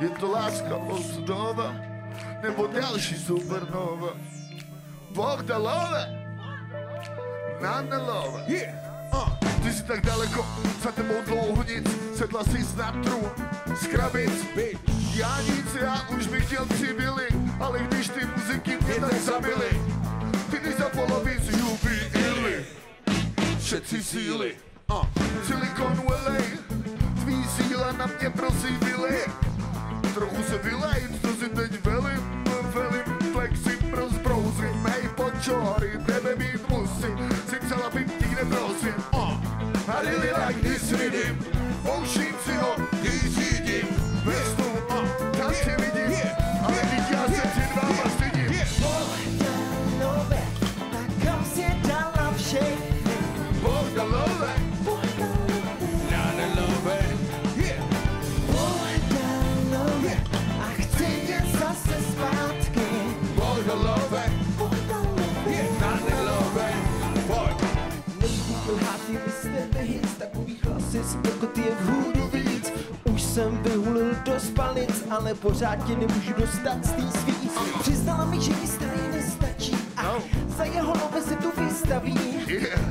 Je to láska osudova, nebo další supernova. Bordalové, Nanelové. Yeah. Uh, ty jsi tak daleko, za tebou dlouho nic, sedla si snad trůn z krabic. Já nic, já už bych chtěl civily, ale když ty muziky mě tak zabily, ty než za polovicu jubilí. Všetci síly, uh, Silicon Valley, tvý síla na mě prosím I really like this rhythm, pouštím si ho, když řídím, věstu, uh, tam tě vidím, ale teď já se před váma stydím. Bordalové, tak kam si dala všechny? Bordalové, Nanelové. Yeah. Bordalové, a chci je zase myslete hits, takových hlasy spokot je v hůdu víc. Už jsem vyhulil do spalic, ale pořád tě nemůžu dostat z tý svý. Přiznala mi, že jí starý nestačí a No. za jeho nové se tu vystaví.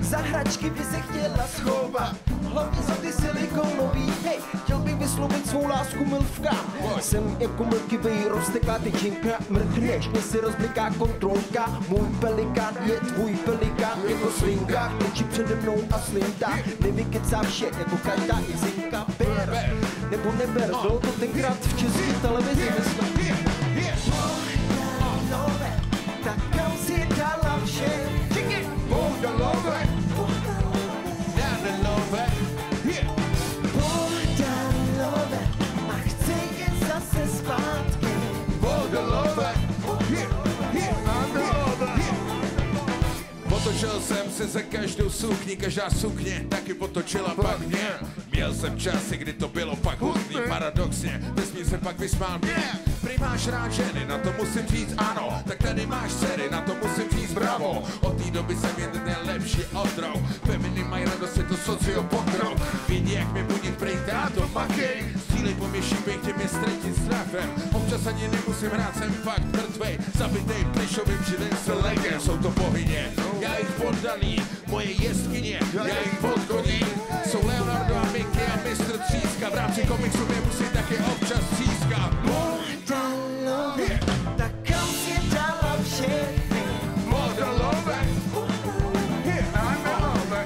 Za hračky by se chtěla schovat, hlavně za ty silikonový. Hej, chtěl bych vyslovit svou lásku milvkám. Jsem jako Milky Way, rozteká tyčinka, mrkneš, mě se rozbliká kontrolka. Můj pelikán je tvůj pelikán, jako slinka, klečí přede mnou a slintá. Nevykecá vše, jako každá izinka, ber, nebo neber, bylo to tenkrát v české televizi, myslím. Potočil jsem se za každou sukni, každá sukně taky potočila pak mě. Měl jsem časy, kdy to bylo pak hudný, paradoxně, vesmír se pak vysmál mě. Prý máš rád ženy, na to musím říct ano, tak tady máš dcery, na to musím říct bravo. Od té doby jsem jeden nejlepší otrou, feminy mají radost, je to sociopokrok. Vidí, jak mi budí prej táto makej, střílej po mě šipej, tě mě ztratit s trafem. Občas ani nemusím hrát, jsem fakt mrtvej, zabitej plišovým živým selegem, jsou to bohyně, poddaný, moje jeskyně, já jich podkoní. Jsou Leonardo a Mickey a Mr. Tříska, v rámci komiksu mě musí taky občas třískat. Bordalové, tak kam si dala všechny? Bordalové, nanelové,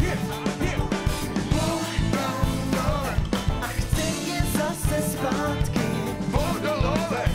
Bordalové, a